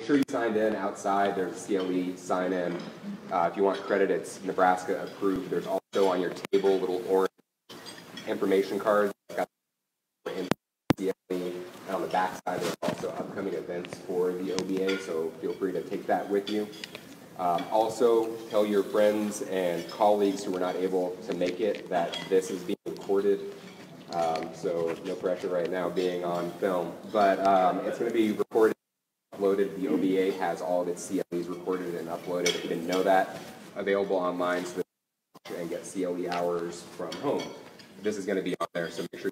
Make sure you signed in outside. There's CLE sign in. Uh, if you want credit, it's Nebraska approved. There's also on your table little orange information cards. And on the back side, there's also upcoming events for the OBA, so feel free to take that with you. Um, also, tell your friends and colleagues who were not able to make it that this is being recorded. Um, so no pressure right now being on film, but um, it's going to be recorded, uploaded. The OBA has all of its CLEs recorded and uploaded. If you didn't know that, available online so that you and get CLE hours from home. This is going to be on there, so make sure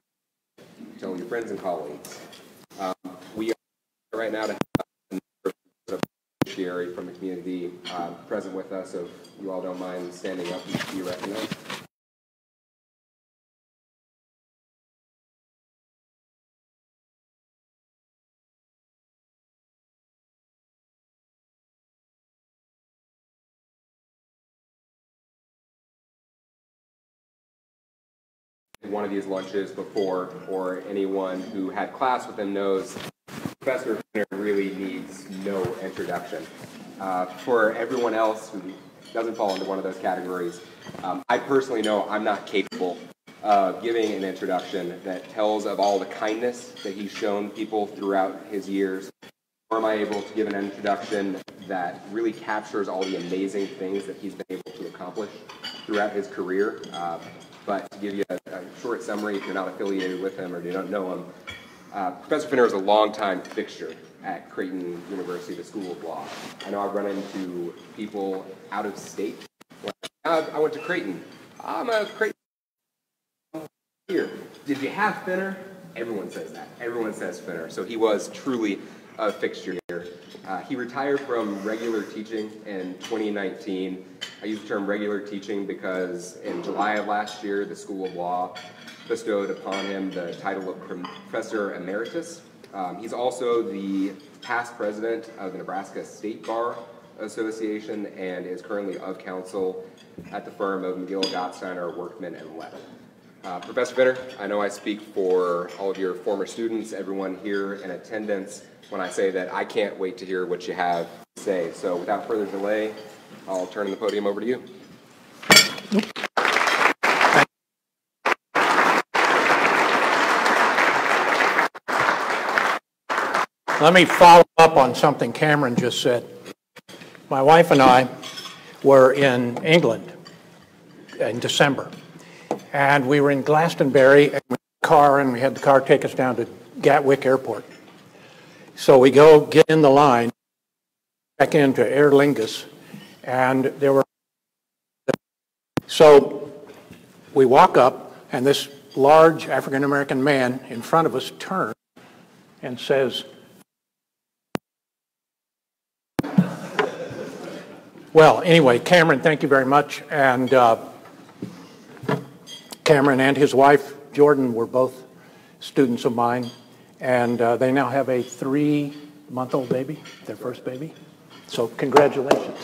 you tell your friends and colleagues. Um, we are right now to have a beneficiary from the community uh, present with us, so if you all don't mind standing up and be. One of these lunches before, or anyone who had class with him knows Professor Fenner really needs no introduction. Uh, for everyone else who doesn't fall into one of those categories, um, I personally know I'm not capable of giving an introduction that tells of all the kindness that he's shown people throughout his years. Or am I able to give an introduction that really captures all the amazing things that he's been able to accomplish throughout his career? Uh, but to give you a, a, short summary, if you're not affiliated with him or you don't know him, uh, Professor Fenner is a longtime fixture at Creighton University, the School of Law. I know I've run into people out of state. I went to Creighton. I'm a Creighton here. Did you have Fenner? Everyone says that. Everyone says Fenner. So he was truly a fixture here. Uh, he retired from regular teaching in 2019. I use the term regular teaching because in July of last year, the School of Law bestowed upon him the title of Professor Emeritus. Um, he's also the past president of the Nebraska State Bar Association and is currently of counsel at the firm of McGill, Gotsdiner, Workman, and Webb. Uh, Professor Fenner, I know I speak for all of your former students, everyone here in attendance, when I say that I can't wait to hear what you have to say. So without further delay, I'll turn the podium over to you. Let me follow up on something Cameron just said. My wife and I were in England in December, and we were in Glastonbury and we had a car, and we had the car take us down to Gatwick Airport. So we go get in the line, back into Aer Lingus, and there were. So we walk up, and this large African American man in front of us turns and says, Well, anyway, Cameron, thank you very much. And uh, Cameron and his wife, Jordan, were both students of mine and uh, they now have a three month old baby, their first baby. So, congratulations.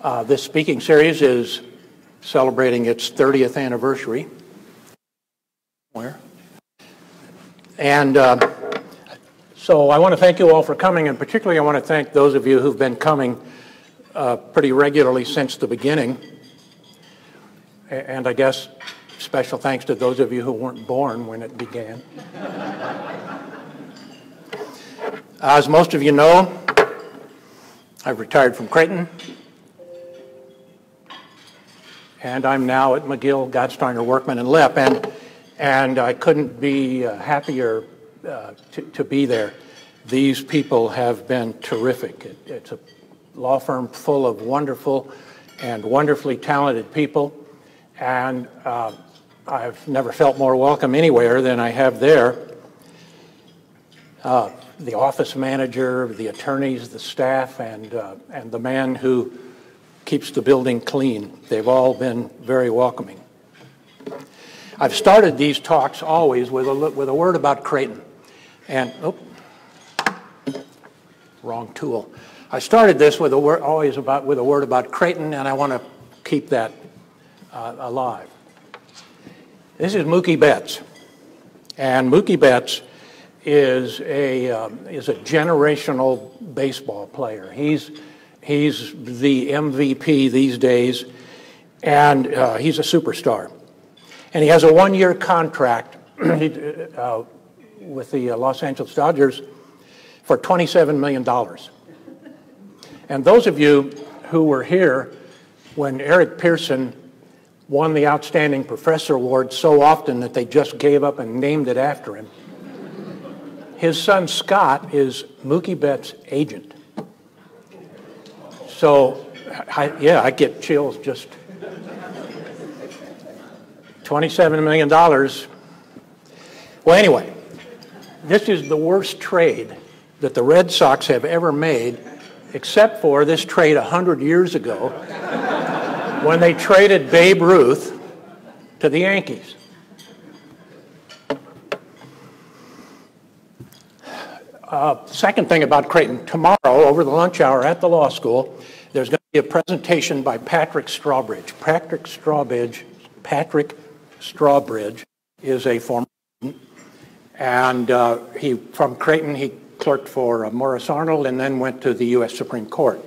Uh, this speaking series is celebrating its 30th anniversary. Where? And uh, so I want to thank you all for coming, and particularly I want to thank those of you who've been coming uh, pretty regularly since the beginning. And I guess special thanks to those of you who weren't born when it began. As most of you know, I've retired from Creighton, and I'm now at McGill, Gotsdiner, Workman, and Lepp, and, and I couldn't be uh, happier uh, to, to be there. These people have been terrific. It, it's a law firm full of wonderful and wonderfully talented people and uh, I've never felt more welcome anywhere than I have there. Uh, the office manager, the attorneys, the staff, and, uh, and the man who keeps the building clean. They've all been very welcoming. I've started these talks always with a, with a word about Creighton. And, oh, wrong tool. I started this with a word, always about, with a word about Creighton, and I want to keep that uh, alive. This is Mookie Betts. And Mookie Betts is a, um, is a generational baseball player. He's, he's the MVP these days, and uh, he's a superstar. And he has a one year contract uh, with the uh, Los Angeles Dodgers for $27 million. And those of you who were here when Eric Pearson won the Outstanding Professor Award so often that they just gave up and named it after him. His son Scott is Mookie Betts' agent. So, I, yeah, I get chills just. $27 million. Well, anyway, this is the worst trade that the Red Sox have ever made, except for this trade 100 years ago when they traded Babe Ruth to the Yankees. Uh, second thing about Creighton, tomorrow over the lunch hour at the law school, there's going to be a presentation by Patrick Strawbridge. Patrick Strawbridge, Patrick Strawbridge is a former and uh, he from Creighton he clerked for uh, Morris Arnold and then went to the U.S. Supreme Court.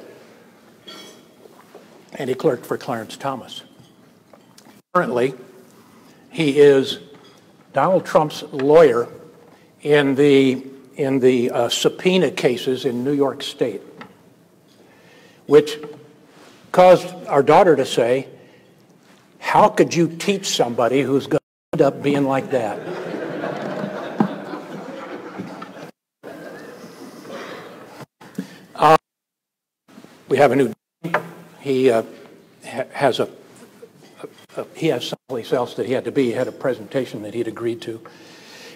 And he clerked for Clarence Thomas. Currently, he is Donald Trump's lawyer in the in the uh, subpoena cases in New York State, which caused our daughter to say, How could you teach somebody who's going to end up being like that? uh, we have a new, he uh, ha- has a, a, a, he has someplace else that he had to be. He had a presentation that he'd agreed to.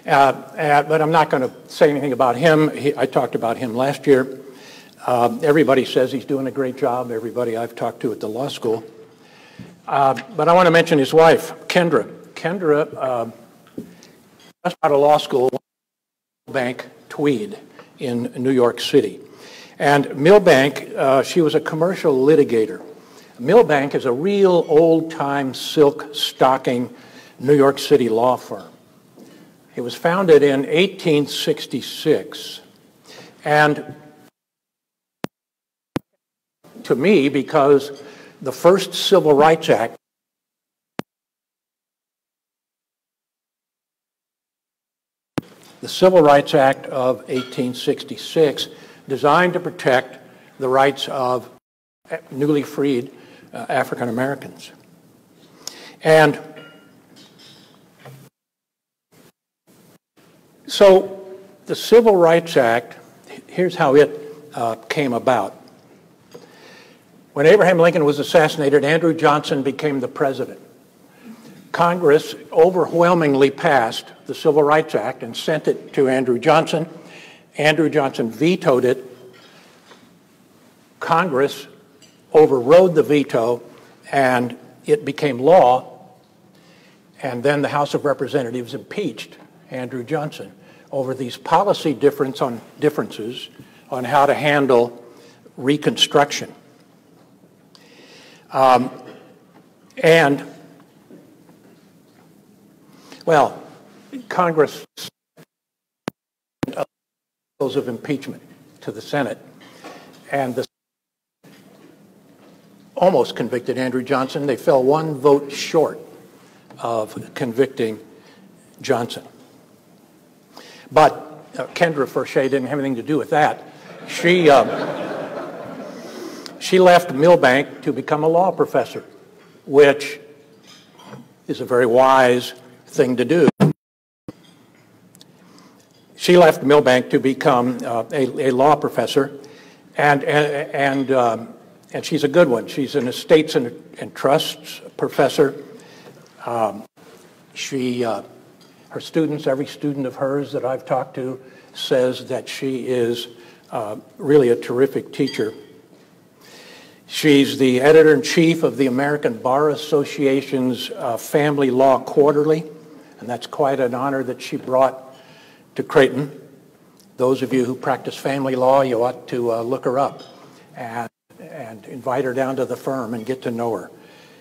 Uh, uh, but I'm not going to say anything about him. He, I talked about him last year. Uh, everybody says he's doing a great job, everybody I've talked to at the law school. Uh, but I want to mention his wife, Kendra. Kendra, uh, just out of law school, Bank Tweed in New York City. And Milbank, uh, she was a commercial litigator. Milbank is a real old-time silk stocking New York City law firm. It was founded in 1866. And to me, because the first Civil Rights Act the Civil Rights Act of 1866, designed to protect the rights of newly freed uh, African Americans. And So the Civil Rights Act, here's how it uh, came about. When Abraham Lincoln was assassinated, Andrew Johnson became the president. Congress overwhelmingly passed the Civil Rights Act and sent it to Andrew Johnson. Andrew Johnson vetoed it. Congress overrode the veto and it became law. And then the House of Representatives impeached Andrew Johnson over these policy difference on differences on how to handle reconstruction. Um, and, well, Congress of impeachment to the Senate, and the almost convicted Andrew Johnson. They fell one vote short of convicting Johnson. But uh, Kendra Fershee didn't have anything to do with that. She, uh, she left Milbank to become a law professor, which is a very wise thing to do. She left Milbank to become uh, a, a, law professor, and, and, and, um, and, she's a good one. She's an estates and, and trusts professor. Um, she uh, her students, every student of hers that I've talked to, says that she is uh, really a terrific teacher. She's the editor in chief of the American Bar Association's uh, Family Law Quarterly, and that's quite an honor that she brought to Creighton. Those of you who practice family law, you ought to uh, look her up and, and invite her down to the firm and get to know her.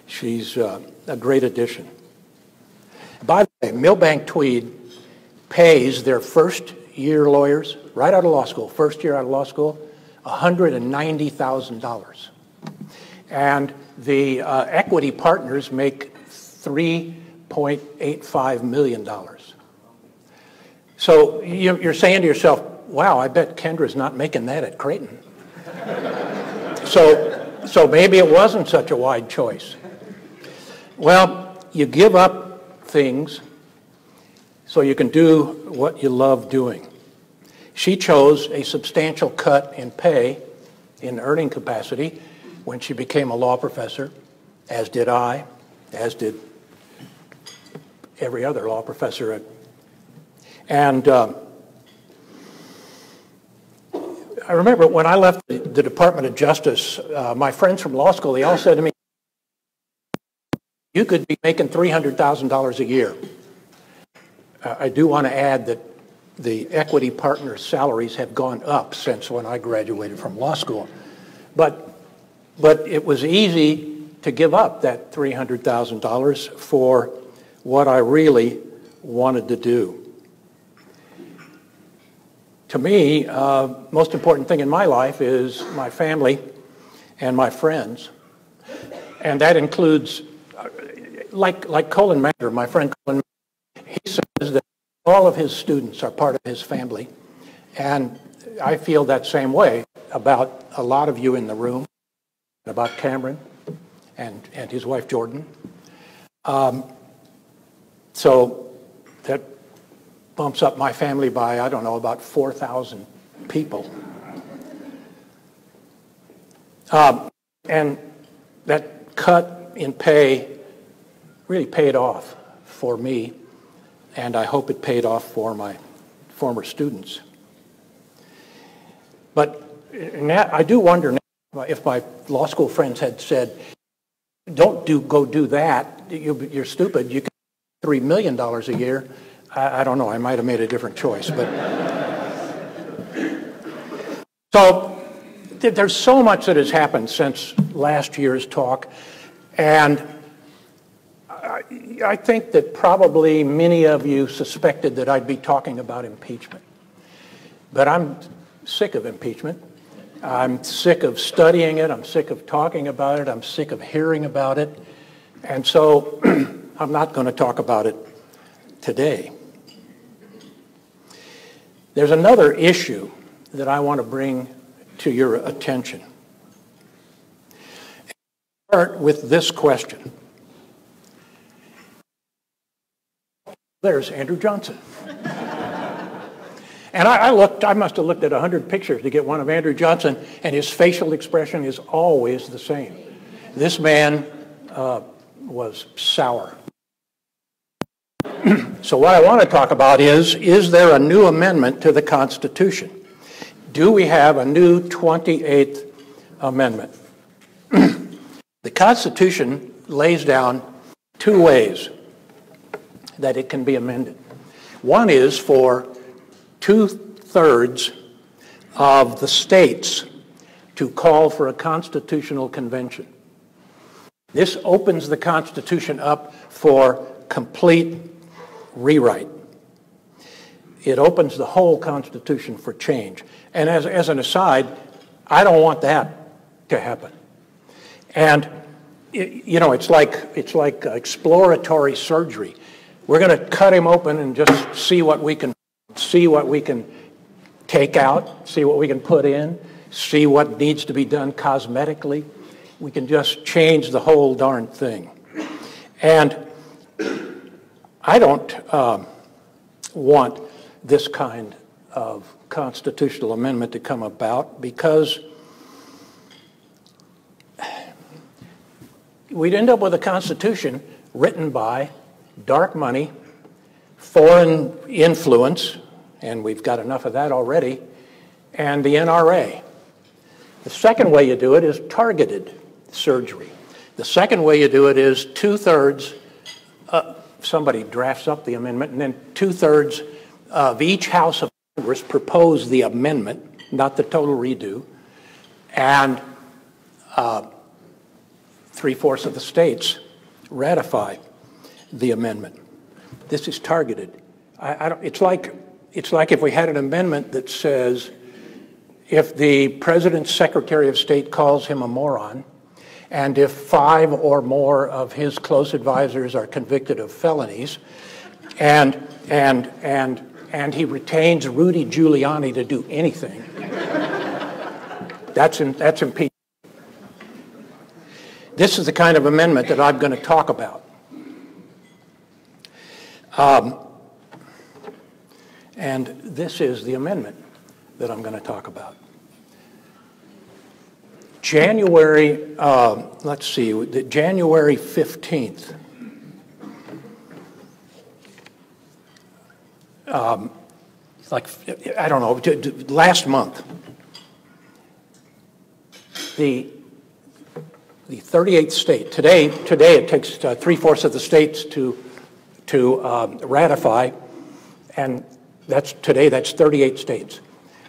She's uh, a great addition. By the way, Milbank Tweed pays their first year lawyers, right out of law school, first year out of law school, $190,000. And the uh, equity partners make $3.85 million. So you're saying to yourself, wow, I bet Kendra's not making that at Creighton. so, so maybe it wasn't such a wide choice. Well, you give up things so you can do what you love doing. She chose a substantial cut in pay in earning capacity when she became a law professor, as did I, as did every other law professor. At, and uh, I remember when I left the Department of Justice, uh, my friends from law school, they all said to me, you could be making $300,000 a year. Uh, I do want to add that the equity partners' salaries have gone up since when I graduated from law school. But, but it was easy to give up that $300,000 for what I really wanted to do. To me, uh, most important thing in my life is my family and my friends. And that includes, uh, like, like Colin Mander, my friend Colin, he says that all of his students are part of his family. And I feel that same way about a lot of you in the room, about Cameron and, and his wife Jordan. Um, so that bumps up my family by, I don't know, about 4,000 people. Um, and that cut in pay really paid off for me and I hope it paid off for my former students. But I do wonder if my law school friends had said, don't do, go do that, you, are stupid, you can $3 million a year, I, I don't know, I might have made a different choice. But So there's so much that has happened since last year's talk, and I think that probably many of you suspected that I'd be talking about impeachment. But I'm sick of impeachment. I'm sick of studying it. I'm sick of talking about it. I'm sick of hearing about it. And so I'm not going to talk about it today. There's another issue that I want to bring to your attention. Start with this question. There's Andrew Johnson. and I, I, looked, I must have looked at 100 pictures to get one of Andrew Johnson, and his facial expression is always the same. This man uh, was sour. So what I want to talk about is, is there a new amendment to the Constitution? Do we have a new 28th Amendment? the Constitution lays down two ways that it can be amended. One is for two-thirds of the states to call for a constitutional convention. This opens the Constitution up for complete rewrite. It opens the whole Constitution for change. And as, as an aside, I don't want that to happen. And, you know, it's like, it's like exploratory surgery. We're going to cut him open and just see what we can see what we can take out, see what we can put in, see what needs to be done cosmetically. We can just change the whole darn thing. And I don't um, want this kind of constitutional amendment to come about because we'd end up with a constitution written by dark money, foreign influence, and we've got enough of that already, and the NRA. The second way you do it is targeted surgery. The second way you do it is two thirds, somebody drafts up the amendment, and then two thirds of each House of Congress propose the amendment, not the total redo, and uh, three fourths of the states ratify the amendment. This is targeted. I, I don't, it's like, it's like if we had an amendment that says if the president's secretary of state calls him a moron, and if five or more of his close advisors are convicted of felonies, and, and, and, and he retains Rudy Giuliani to do anything, that's, in, that's impeachment. This is the kind of amendment that I'm going to talk about. Um, and this is the amendment that I'm going to talk about. January, uh, let's see, the January 15th. Um, like, I don't know, last month, the, the 38th state, today, today it takes uh, three-fourths of the states to, to uh, ratify, and that's today, that's 38 states.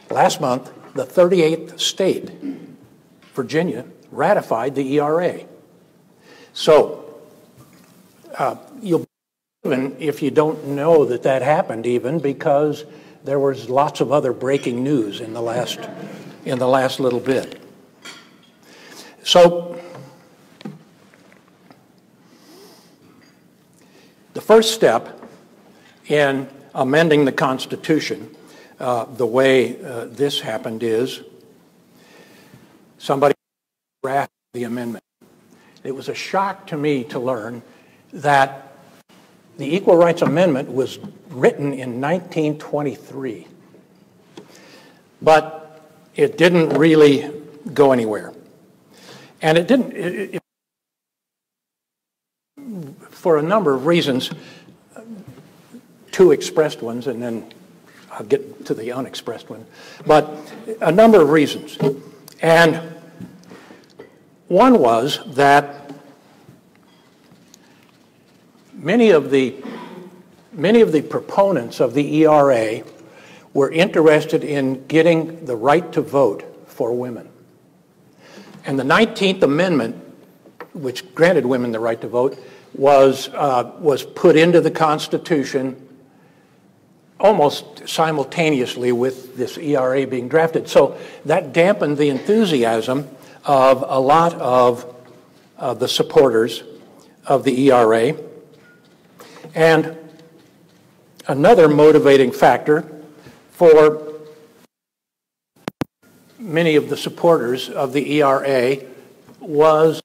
Last month, the 38th state, Virginia, ratified the ERA. So uh, you'll even if you don't know that that happened even because there was lots of other breaking news in the last in the last little bit. So the first step in amending the Constitution, uh, the way uh, this happened is somebody drafted the amendment. It was a shock to me to learn that the Equal Rights Amendment was written in 1923, but it didn't really go anywhere. And it didn't, it, it, for a number of reasons, two expressed ones, and then I'll get to the unexpressed one, but a number of reasons. And one was that many of the many of the proponents of the ERA were interested in getting the right to vote for women. And the 19th Amendment, which granted women the right to vote, was, uh, was put into the Constitution almost simultaneously with this ERA being drafted. So that dampened the enthusiasm of a lot of uh, the supporters of the ERA. And another motivating factor for many of the supporters of the ERA was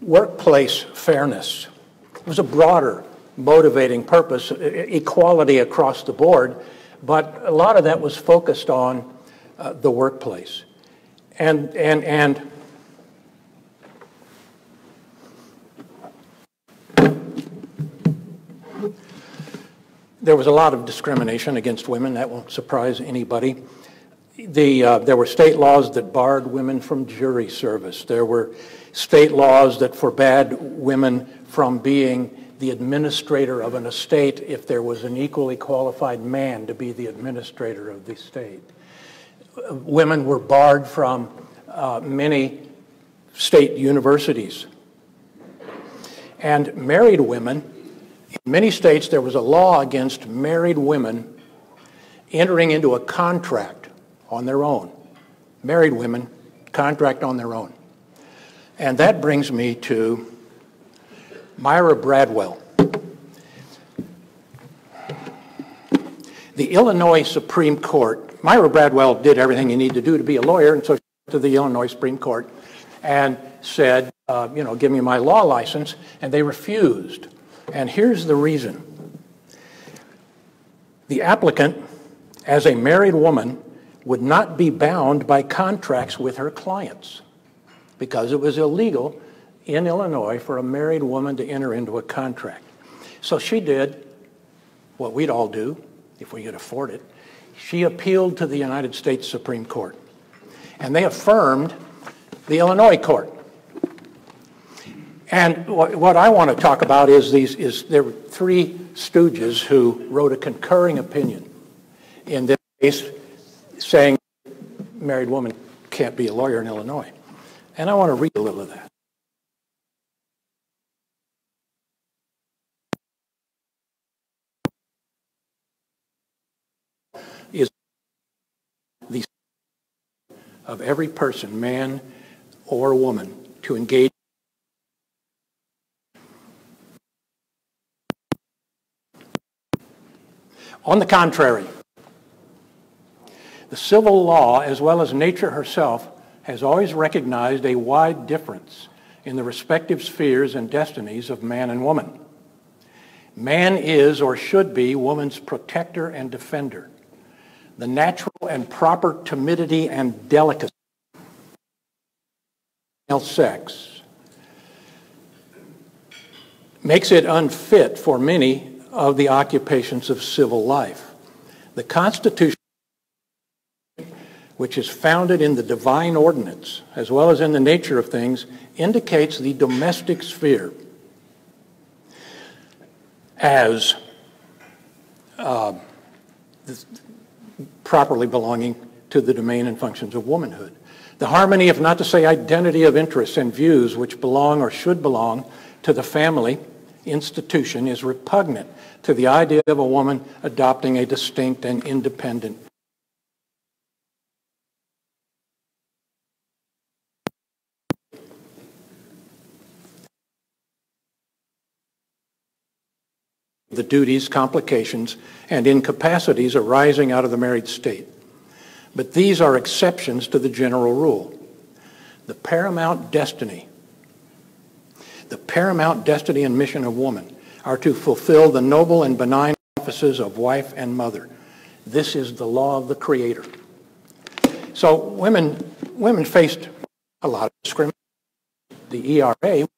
workplace fairness. It was a broader motivating purpose, equality across the board, but a lot of that was focused on uh, the workplace. And, and, and there was a lot of discrimination against women. That won't surprise anybody. The, uh, there were state laws that barred women from jury service. There were state laws that forbade women from being the administrator of an estate if there was an equally qualified man to be the administrator of the estate. Women were barred from uh, many state universities. And married women, in many states there was a law against married women entering into a contract on their own. Married women, contract on their own. And that brings me to Myra Bradwell. The Illinois Supreme Court, Myra Bradwell did everything you need to do to be a lawyer, and so she went to the Illinois Supreme Court and said, uh, you know, give me my law license, and they refused. And here's the reason. The applicant, as a married woman, would not be bound by contracts with her clients because it was illegal in Illinois for a married woman to enter into a contract. So she did what we'd all do if we could afford it. She appealed to the United States Supreme Court, and they affirmed the Illinois court. And what, I want to talk about is these is there were three stooges who wrote a concurring opinion in this case saying married woman can't be a lawyer in Illinois. And I want to read a little of that. Of every person, man or woman, to engage. On the contrary, the civil law, as well as nature herself, has always recognized a wide difference in the respective spheres and destinies of man and woman. Man is or should be woman's protector and defender. The natural and proper timidity and delicacy of sex makes it unfit for many of the occupations of civil life. The Constitution, which is founded in the divine ordinance as well as in the nature of things, indicates the domestic sphere as uh, properly belonging to the domain and functions of womanhood. The harmony, if not to say identity of interests and views which belong or should belong to the family institution is repugnant to the idea of a woman adopting a distinct and independent the duties, complications, and incapacities arising out of the married state. But these are exceptions to the general rule. The paramount destiny, the paramount destiny and mission of woman are to fulfill the noble and benign offices of wife and mother. This is the law of the Creator. So women, women faced a lot of discrimination. The ERA was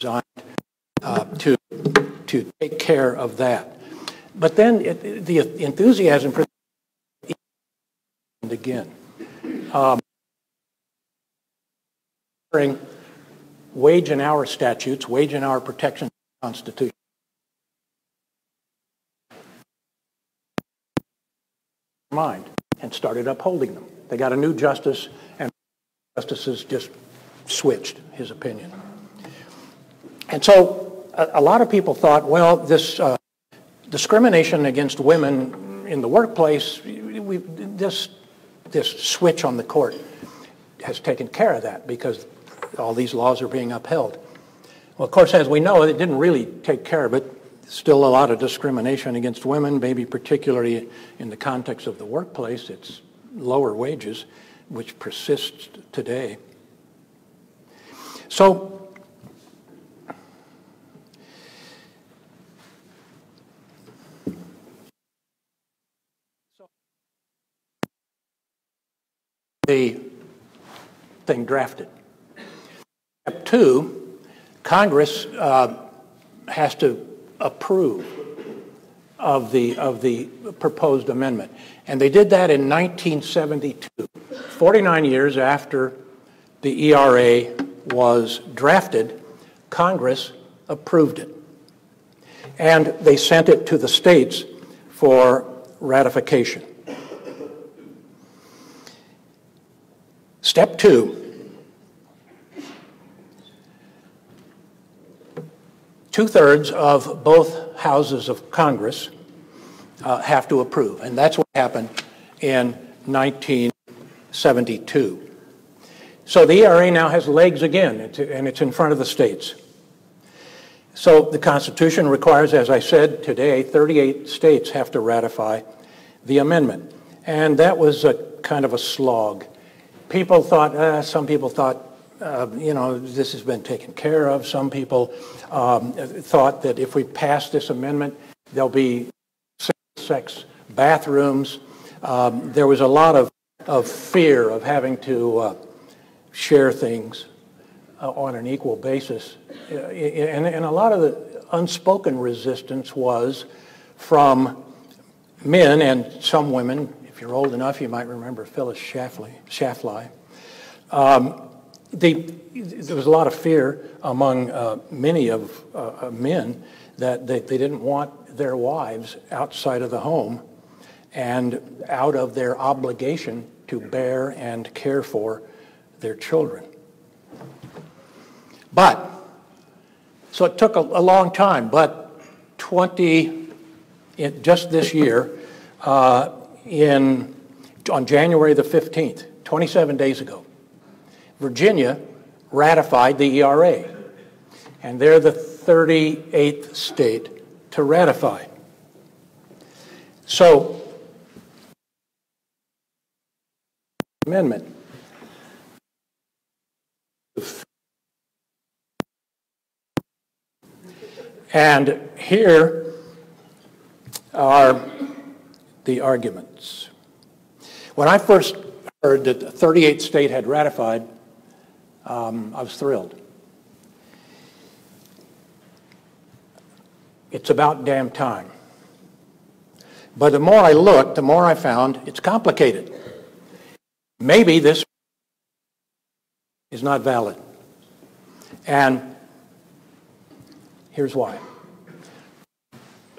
designed uh, to to take care of that. But then it, the enthusiasm for again. Um, wage and hour statutes, wage and hour protection constitution. mind and started upholding them. They got a new justice and justices just switched his opinion. And so a, a lot of people thought, well, this uh, discrimination against women in the workplace, we, this, this switch on the court has taken care of that because all these laws are being upheld. Well, of course, as we know, it didn't really take care of it. Still a lot of discrimination against women, maybe particularly in the context of the workplace. It's lower wages, which persists today. So the thing drafted. Step two, Congress uh, has to approve of the, of the proposed amendment. And they did that in 1972, 49 years after the ERA was drafted, Congress approved it. And they sent it to the states for ratification. Step two, two-thirds of both houses of Congress uh, have to approve, and that's what happened in 1972. So the ERA now has legs again, and it's in front of the states. So the Constitution requires, as I said today, 38 states have to ratify the amendment. And that was a kind of a slog people thought, uh, some people thought, uh, you know, this has been taken care of. Some people um, thought that if we pass this amendment, there'll be sex bathrooms. Um, there was a lot of, of fear of having to uh, share things uh, on an equal basis. Uh, and, and a lot of the unspoken resistance was from men and some women if you're old enough, you might remember Phyllis Schlafly. Um, they, there was a lot of fear among uh, many of uh, uh, men that they, they didn't want their wives outside of the home and out of their obligation to bear and care for their children. But, so it took a, a long time, but 20, just this year, uh, in, on January the 15th, 27 days ago, Virginia ratified the ERA, and they're the 38th state to ratify. So, amendment. And here are the arguments. When I first heard that the 38th state had ratified, um, I was thrilled. It's about damn time. But the more I looked, the more I found it's complicated. Maybe this is not valid. And here's why.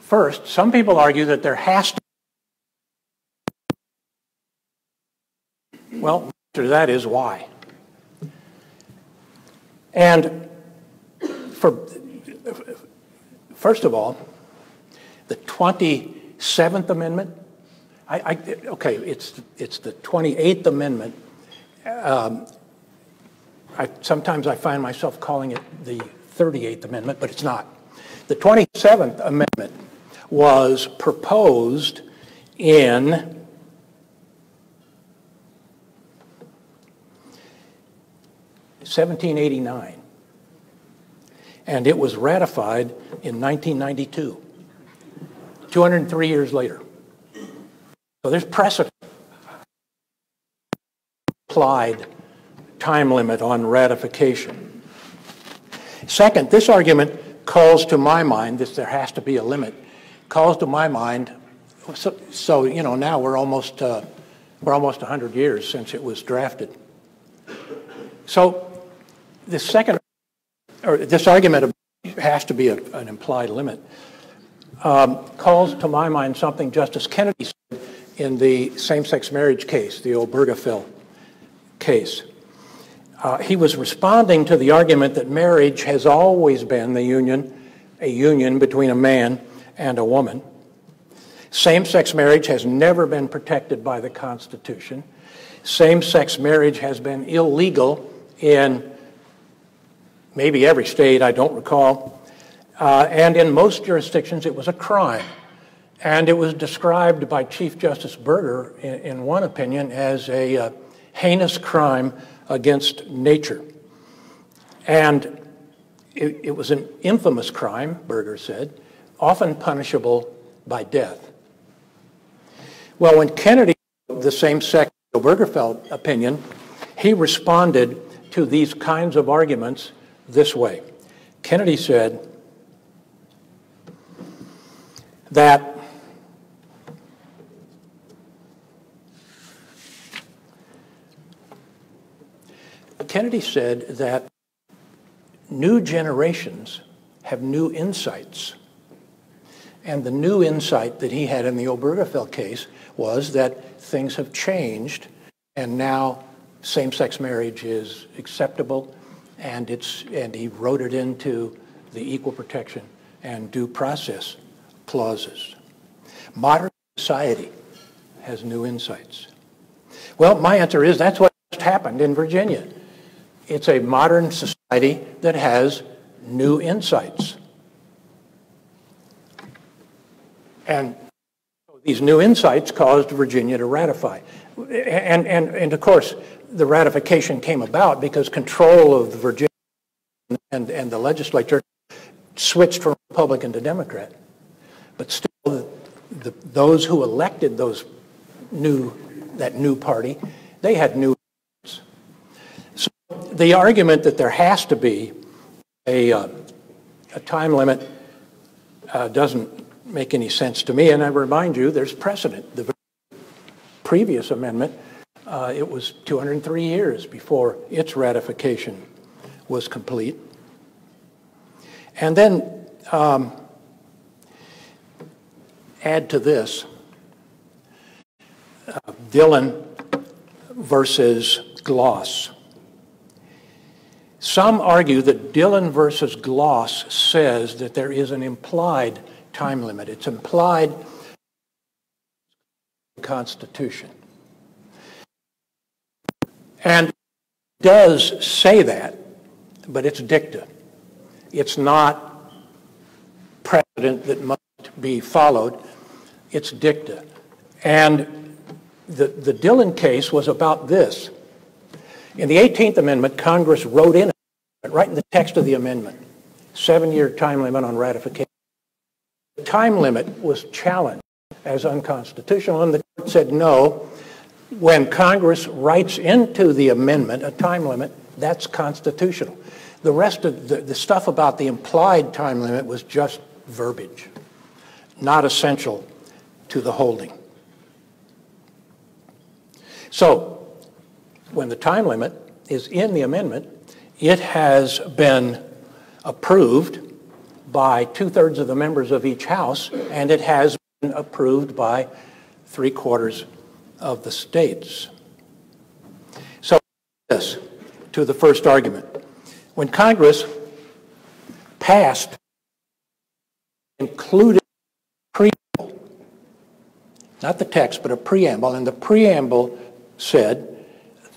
First, some people argue that there has to Well, to that is why. And for, first of all, the 27th Amendment, I, I, okay, it's, it's the 28th Amendment. Um, I, sometimes I find myself calling it the 38th Amendment, but it's not. The 27th Amendment was proposed in 1789. And it was ratified in 1992, 203 years later. So there's precedent. Applied time limit on ratification. Second, this argument calls to my mind that there has to be a limit. Calls to my mind. So, so you know, now we're almost uh, we're almost 100 years since it was drafted. So the second, or this argument has to be a, an implied limit, um, calls to my mind something Justice Kennedy said in the same-sex marriage case, the Obergefell case. Uh, he was responding to the argument that marriage has always been the union, a union between a man and a woman. Same-sex marriage has never been protected by the Constitution. Same-sex marriage has been illegal in maybe every state, I don't recall. Uh, and in most jurisdictions, it was a crime. And it was described by Chief Justice Burger, in, in one opinion, as a uh, heinous crime against nature. And it, it was an infamous crime, Burger said, often punishable by death. Well, when Kennedy, the same sex Obergefell opinion, he responded to these kinds of arguments this way. Kennedy said that Kennedy said that new generations have new insights. And the new insight that he had in the Obergefell case was that things have changed and now same-sex marriage is acceptable and it's and he wrote it into the equal protection and due process clauses. Modern society has new insights. Well, my answer is that's what just happened in Virginia. It's a modern society that has new insights. And these new insights caused Virginia to ratify. And, and, and of course, the ratification came about because control of the Virginia and, and the legislature switched from Republican to Democrat. But still, the, the, those who elected those new, that new party, they had new. So the argument that there has to be a, uh, a time limit uh, doesn't make any sense to me. And I remind you, there's precedent. The previous amendment uh, it was 203 years before its ratification was complete. And then um, add to this uh, Dillon versus Gloss. Some argue that Dillon versus Gloss says that there is an implied time limit. It's implied Constitution. And does say that, but it's dicta. It's not precedent that must be followed. It's dicta. And the, the Dillon case was about this. In the 18th Amendment, Congress wrote in, right in the text of the amendment, seven-year time limit on ratification. The time limit was challenged as unconstitutional, and the court said no. When Congress writes into the amendment a time limit, that's constitutional. The rest of the, the stuff about the implied time limit was just verbiage, not essential to the holding. So, when the time limit is in the amendment, it has been approved by two thirds of the members of each House, and it has been approved by three quarters of the states. So, this to the first argument. When Congress passed included preamble, not the text, but a preamble, and the preamble said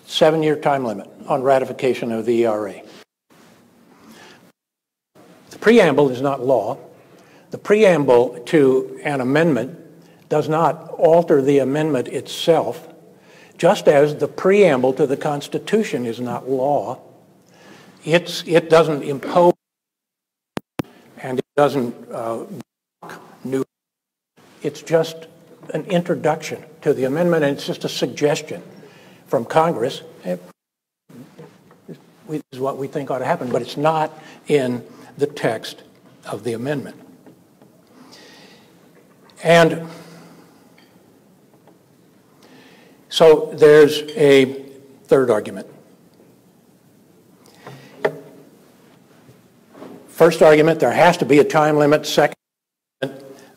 seven year time limit on ratification of the ERA. The preamble is not law. The preamble to an amendment does not alter the amendment itself, just as the preamble to the Constitution is not law. It's, it doesn't impose and it doesn't uh, new. It's just an introduction to the amendment, and it's just a suggestion from Congress. It is what we think ought to happen, but it's not in the text of the amendment. And so there's a third argument. First argument, there has to be a time limit. Second,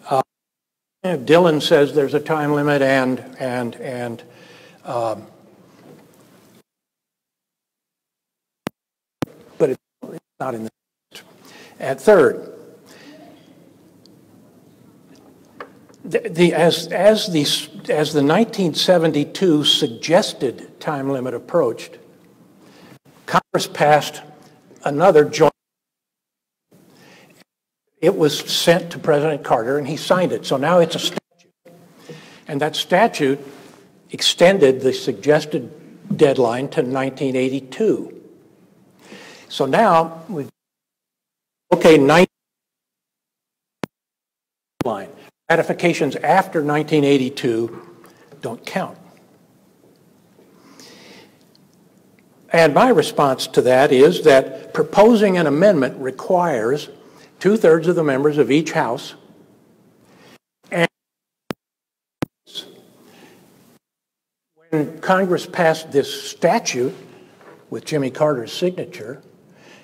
uh, Dillon says there's a time limit, and and and um, but it's not in the. And third, the, as, as, the, as the 1972 suggested time limit approached, Congress passed another joint it was sent to President Carter and he signed it. So now it's a statute. And that statute extended the suggested deadline to 1982. So now we've, okay, 19 line. Ratifications after 1982 don't count. And my response to that is that proposing an amendment requires two thirds of the members of each House. And when Congress passed this statute with Jimmy Carter's signature,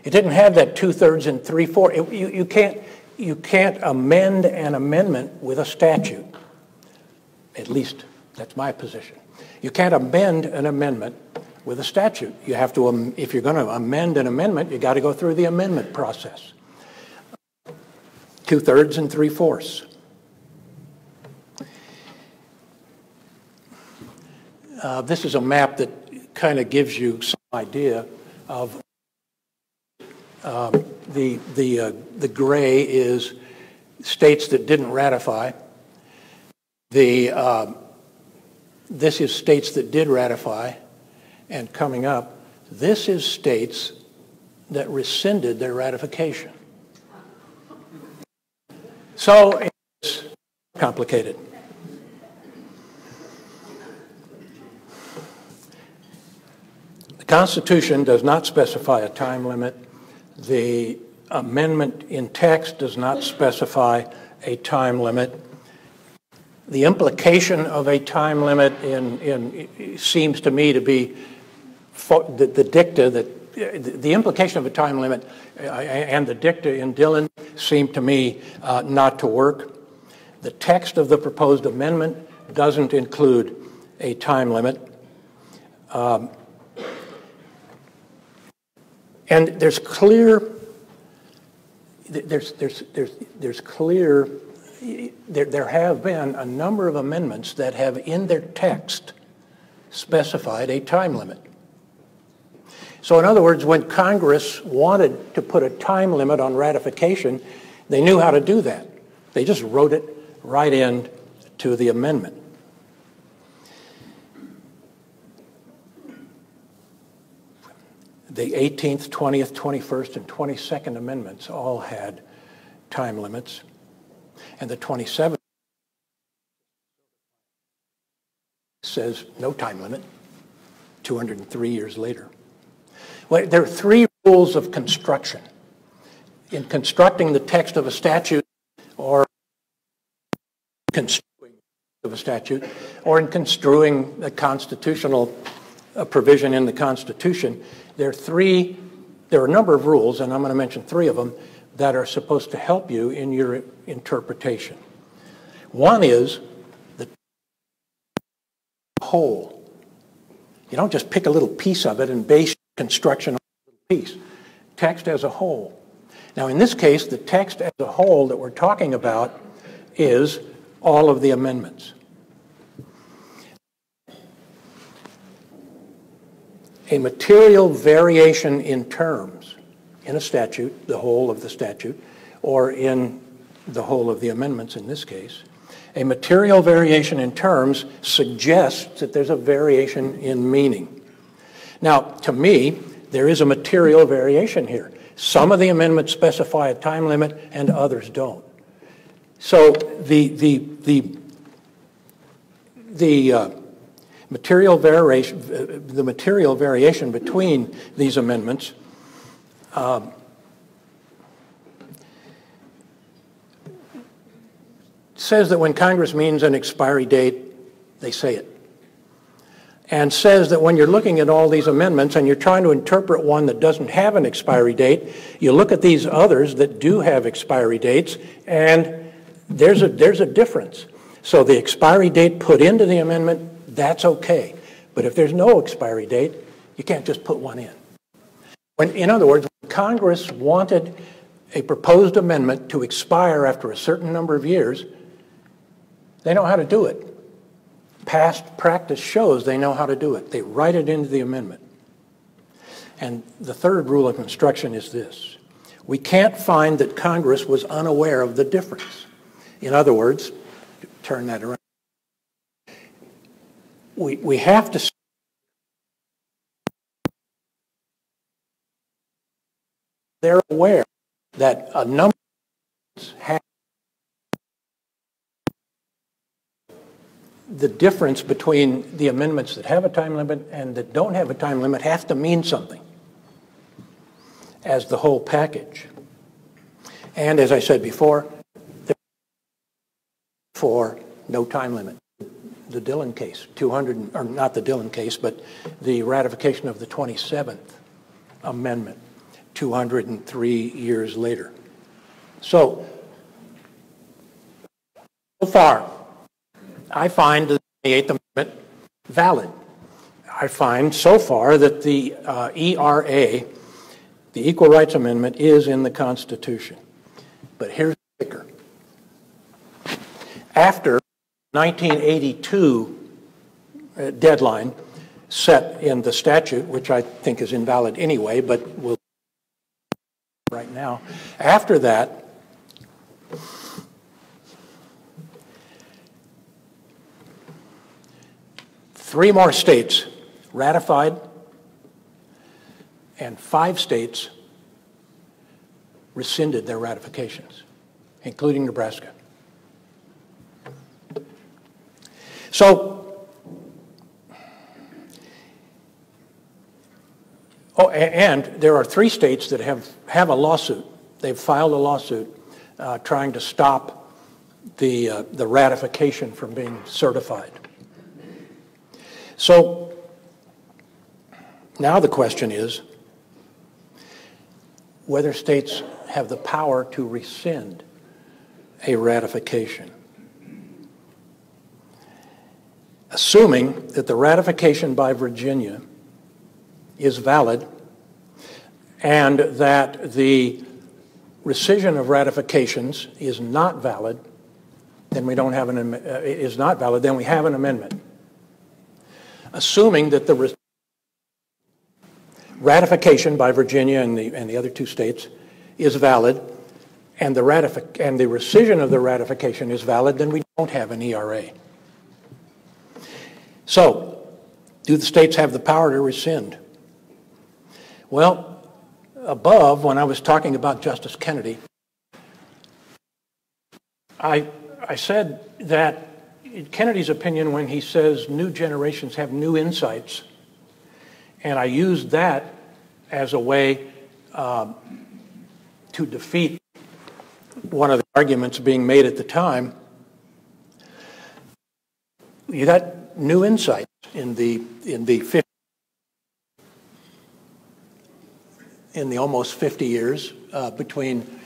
it didn't have that two thirds and three fourths. You, you, can't, you can't amend an amendment with a statute. At least that's my position. You can't amend an amendment with a statute. You have to, um, if you're going to amend an amendment, you got to go through the amendment process two thirds and three fourths. Uh, this is a map that kind of gives you some idea of um, the the uh, the gray is states that didn't ratify. The um, this is states that did ratify, and coming up, this is states that rescinded their ratification. So it's complicated. The Constitution does not specify a time limit. The amendment in text does not specify a time limit. The implication of a time limit in, in seems to me to be the, the dicta that the implication of a time limit and the dicta in Dillon seem to me uh, not to work. The text of the proposed amendment doesn't include a time limit. Um, and there's clear, there's, there's, there's, there's clear, there, there have been a number of amendments that have in their text specified a time limit. So in other words, when Congress wanted to put a time limit on ratification, they knew how to do that. They just wrote it right in to the amendment. The 18th, 20th, 21st, and 22nd Amendments all had time limits. And the 27th says no time limit, 203 years later. Well, there are three rules of construction. In constructing the text of a statute or construing of a statute or in construing a constitutional a provision in the Constitution, there are three, there are a number of rules, and I'm going to mention three of them, that are supposed to help you in your interpretation. One is the whole. You don't just pick a little piece of it and base construction on a piece. Text as a whole. Now, in this case, the text as a whole that we're talking about is all of the amendments. A material variation in terms in a statute, the whole of the statute, or in the whole of the amendments in this case, a material variation in terms suggests that there's a variation in meaning. Now, to me, there is a material variation here. Some of the amendments specify a time limit and others don't. So the, the, the, the uh, material variation, the material variation between these amendments um, says that when Congress means an expiry date, they say it. And says that when you're looking at all these amendments and you're trying to interpret one that doesn't have an expiry date, you look at these others that do have expiry dates, and there's a, there's a difference. So the expiry date put into the amendment, that's okay. But if there's no expiry date, you can't just put one in. When, in other words, Congress wanted a proposed amendment to expire after a certain number of years, they know how to do it. Past practice shows they know how to do it. They write it into the amendment. And the third rule of construction is this. We can't find that Congress was unaware of the difference. In other words, turn that around. We, we have to they're aware that a number have the difference between the amendments that have a time limit and that don't have a time limit have to mean something as the whole package. And as I said before, for no time limit. The Dillon case, 200, or not the Dillon case, but the ratification of the 27th Amendment. 203 years later. So, so far, I find the 28th Amendment valid. I find so far that the uh, ERA, the Equal Rights Amendment, is in the Constitution. But here's the kicker. After 1982 uh, deadline set in the statute, which I think is invalid anyway, but will right now. After that, three more states ratified, and five states rescinded their ratifications, including Nebraska. So Oh, and there are three states that have, have a lawsuit. They've filed a lawsuit uh, trying to stop the, uh, the ratification from being certified. So now the question is whether states have the power to rescind a ratification. Assuming that the ratification by Virginia is valid and that the rescission of ratifications is not valid, then we don't have an, uh, is not valid, then we have an amendment. Assuming that the ratification by Virginia and the, and the other two states is valid, and the, ratific- and the rescission of the ratification is valid, then we don't have an ERA. So, do the states have the power to rescind? Well, above, when I was talking about Justice Kennedy, I, I said that Kennedy's opinion, when he says new generations have new insights, and I used that as a way um, to defeat one of the arguments being made at the time, you new insights in the in the 50, in the almost 50 years uh, between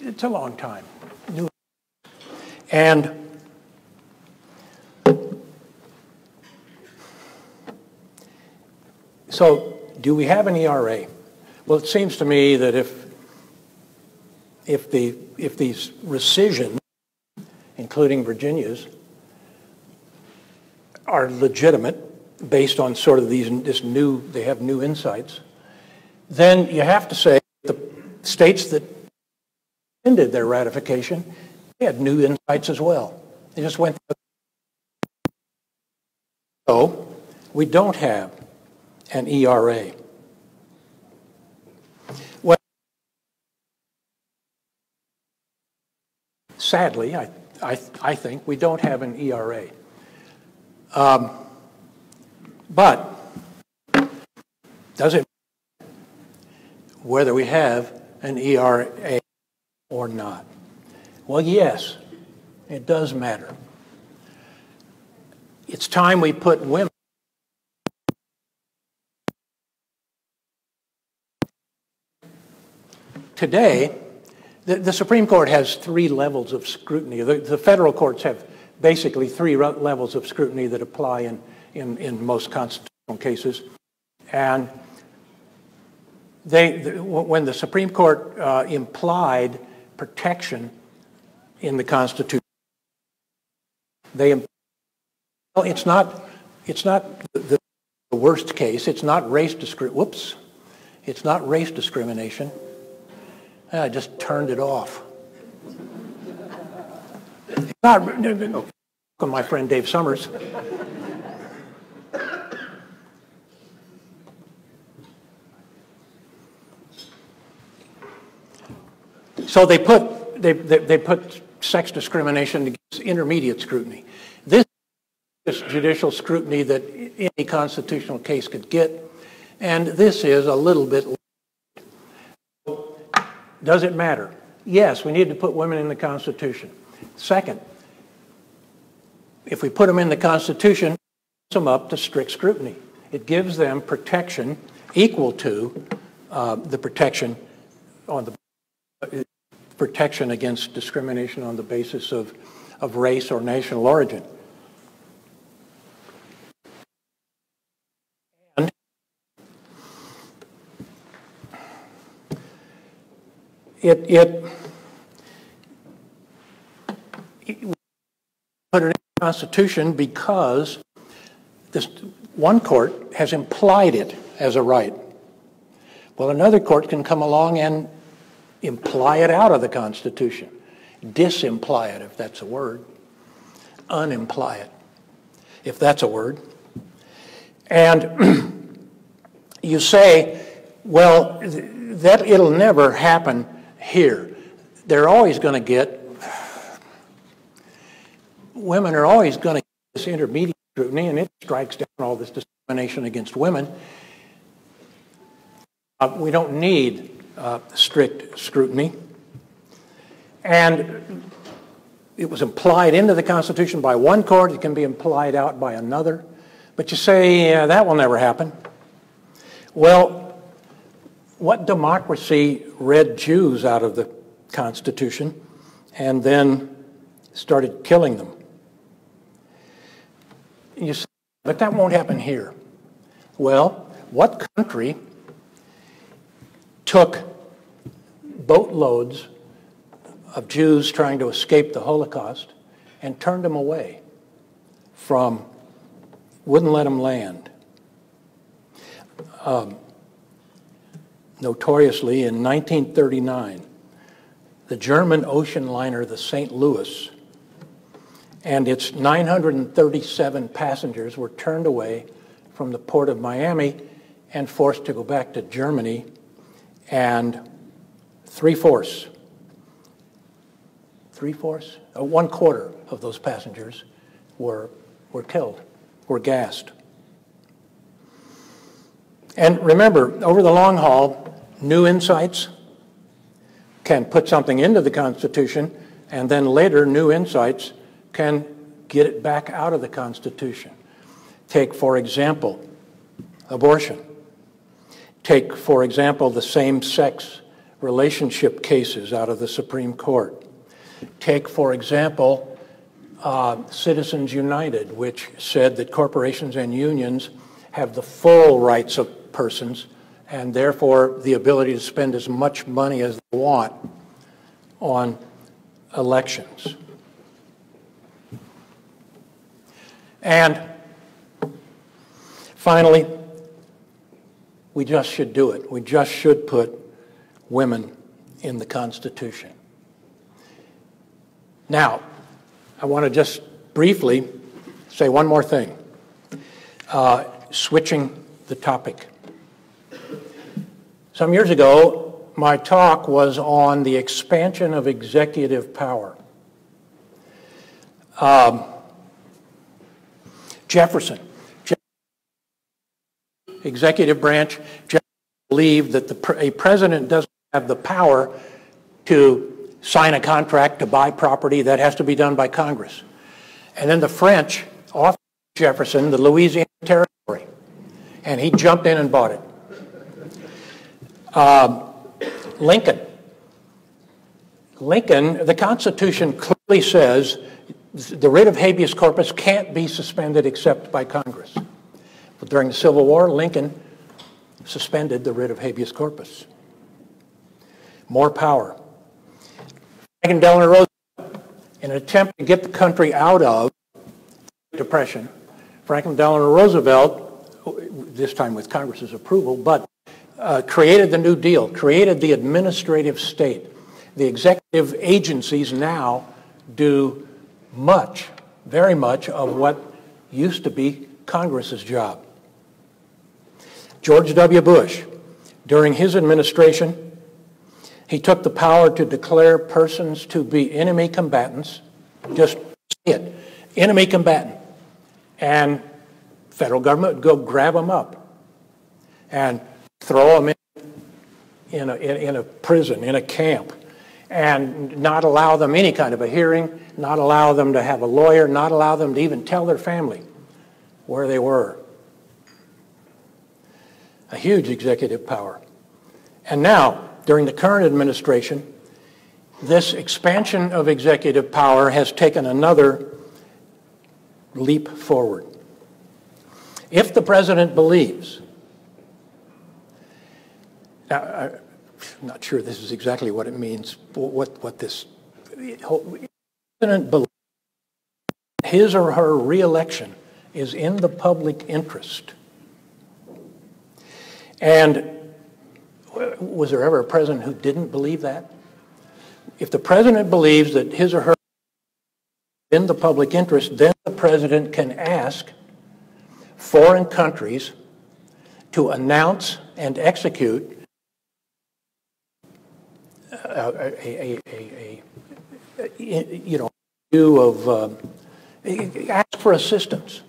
it's a long time. New and so do we have an ERA well it seems to me that if if the if these rescissions including Virginia's are legitimate based on sort of these this new they have new insights, then you have to say the states that ended their ratification they had new insights as well. They just went. So we don't have an ERA. Well, sadly, I, I, I think we don't have an ERA. Um, but does it whether we have an ERA or not? Well, yes, it does matter. It's time we put women today the, the, Supreme Court has three levels of scrutiny. The, the federal courts have basically three levels of scrutiny that apply in, in, in most constitutional cases. And they, the, when the Supreme Court uh, implied protection in the Constitution, they, well, it's not, it's not the, the worst case. It's not race discrimination. Whoops. It's not race discrimination. I just turned it off. Not, welcome, my friend Dave Summers. So they put, they, they, they, put sex discrimination against intermediate scrutiny. This is judicial scrutiny that any constitutional case could get, and this is a little bit. Does it matter? Yes, we need to put women in the Constitution. Second, if we put them in the Constitution, it them up to strict scrutiny. It gives them protection equal to uh, the protection on the protection against discrimination on the basis of, of race or national origin. And it, it put it in the Constitution because this one court has implied it as a right. Well, another court can come along and imply it out of the Constitution, disimply it, if that's a word, unimply it, if that's a word. And you say, well, that it'll never happen here. They're always going to get women are always going to get this intermediate scrutiny, and it strikes down all this discrimination against women. Uh, we don't need uh, strict scrutiny. And it was implied into the Constitution by one court, it can be implied out by another. But you say, yeah, that will never happen. Well, what democracy read Jews out of the Constitution and then started killing them? You say, but that won't happen here. Well, what country took boatloads of Jews trying to escape the Holocaust and turned them away from, wouldn't let them land? Um, notoriously in 1939, the German ocean liner, the St. Louis, and its 937 passengers were turned away from the port of Miami and forced to go back to Germany, and three-fourths, three-fourths, uh, one quarter of those passengers were, were killed, were gassed. And remember, over the long haul, new insights can put something into the Constitution, and then later, new insights can get it back out of the Constitution. Take, for example, abortion. Take, for example, the same sex relationship cases out of the Supreme Court. Take, for example, uh, Citizens United, which said that corporations and unions have the full rights of persons and therefore the ability to spend as much money as they want on elections. And finally, we just should do it. We just should put women in the Constitution. Now, I want to just briefly say one more thing, uh, switching the topic. Some years ago, my talk was on the expansion of executive power. Um, Jefferson, executive branch, Jefferson believed that the, a president doesn't have the power to sign a contract to buy property. That has to be done by Congress. And then the French offered Jefferson the Louisiana Territory, and he jumped in and bought it. Um, Lincoln. Lincoln, the Constitution clearly says the writ of habeas corpus can't be suspended except by Congress. But during the Civil War, Lincoln suspended the writ of habeas corpus. More power. Franklin Delano Roosevelt, in an attempt to get the country out of Depression, Franklin Delano Roosevelt, this time with Congress's approval, but uh, created the New Deal, created the administrative state. The executive agencies now do much, very much, of what used to be Congress's job. George W. Bush, during his administration, he took the power to declare persons to be enemy combatants, just it, enemy combatant, and federal government would go grab them up and throw them in, in, a, in a prison, in a camp, and not allow them any kind of a hearing, not allow them to have a lawyer, not allow them to even tell their family where they were. A huge executive power. And now, during the current administration, this expansion of executive power has taken another leap forward. If the president believes now, I'm not sure this is exactly what it means, what, what this president believes his or her reelection is in the public interest. And was there ever a president who didn't believe that? If the president believes that his or her in the public interest, then the president can ask foreign countries to announce and execute a, a, a, you know, view of um, ask for assistance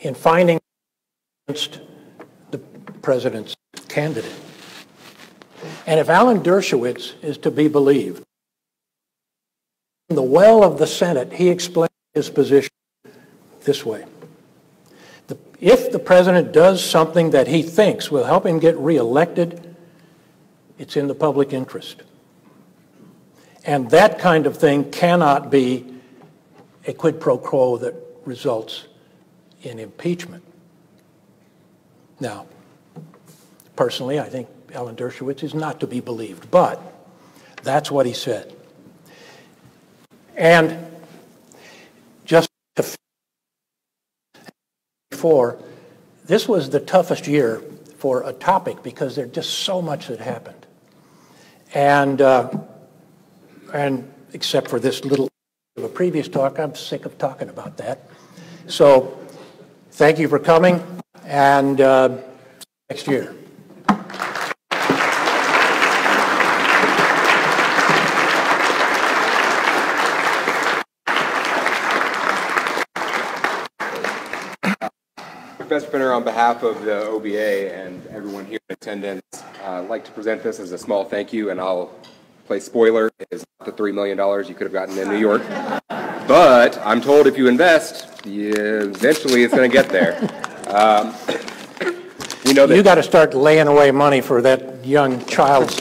in finding against the president's candidate. And if Alan Dershowitz is to be believed, in the well of the Senate, he explained his position this way. The, if the president does something that he thinks will help him get reelected, it's in the public interest. And that kind of thing cannot be a quid pro quo that results in impeachment. Now, personally, I think Alan Dershowitz is not to be believed, but that's what he said. And just before, this was the toughest year for a topic because there's just so much that happened. And, uh, and except for this little of a previous talk, I'm sick of talking about that. So thank you for coming, and uh, next year. Professor Fenner, on behalf of the OBA and everyone here in attendance, uh, I'd like to present this as a small thank you, and I'll play spoiler. It is not the $3 million you could have gotten in New York. But I'm told if you invest, you, eventually it's going to get there. Um, we know that You got to start laying away money for that young child's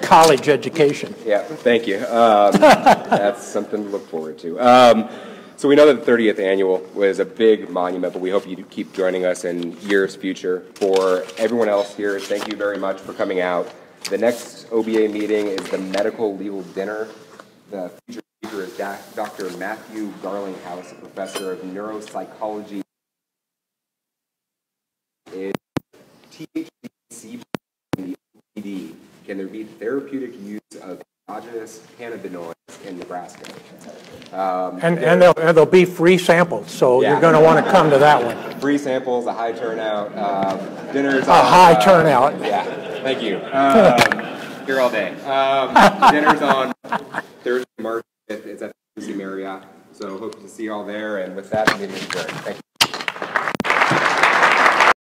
college education. Yeah, thank you. Um, that's something to look forward to. Um, so we know that the 30th annual was a big monument, but we hope you keep joining us in years future. For everyone else here, thank you very much for coming out. The next OBA meeting is the medical legal dinner. The future speaker is Dr. Matthew Garlinghouse, a professor of neuropsychology. Is THC in the OPD, can there be therapeutic use of endogenous cannabinoids in Nebraska? Um, And, and there'll, and there'll be free samples, so Yeah. you're going to want to come to that one. Free samples, a high turnout, um, dinners. A on, high uh, turnout. Yeah, thank you. Um, here all day. Um, dinners on Thursday, March 5th. It's at the Lucy Marriott. So hope to see you all there. And with that, I'm going to adjourn. Thank you.